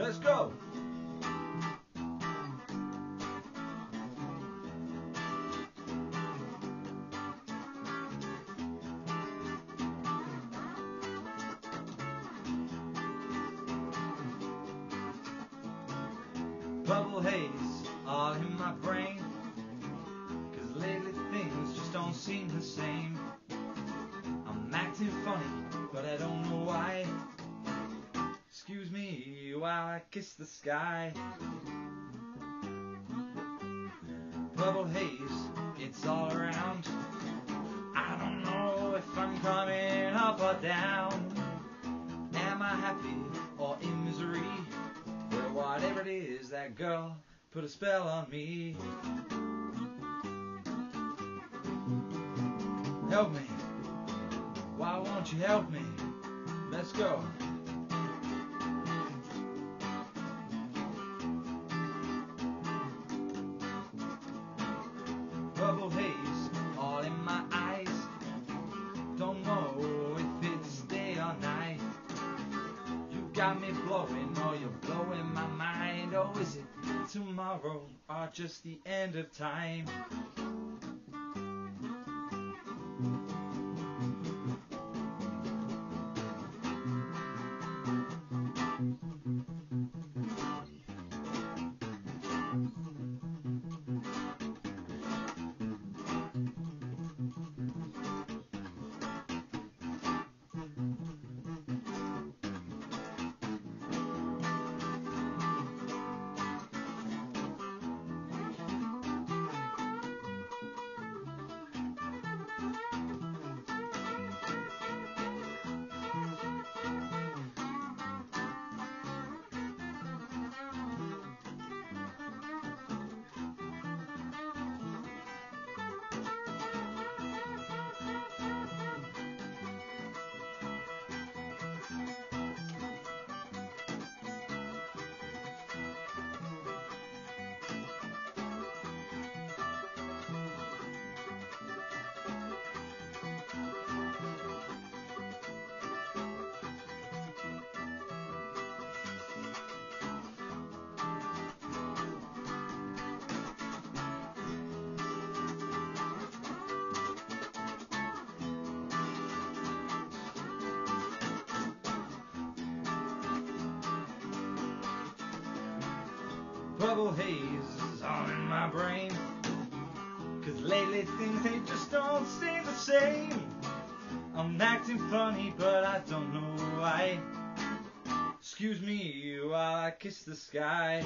Let's go. Purple haze all in my brain. Cause lately things just don't seem the same. I'm acting funny, while I kiss the sky. Purple haze, it's all around. I don't know if I'm coming up or down. Am I happy or in misery? Well, whatever it is, that girl put a spell on me. Help me. Why won't you help me? Let's go. Know if it's day or night. You got me blowing, or you're blowing my mind. Oh, is it tomorrow or just the end of time? Purple haze is all in my brain. Cause lately things they just don't seem the same. I'm acting funny, but I don't know why. Excuse me while I kiss the sky.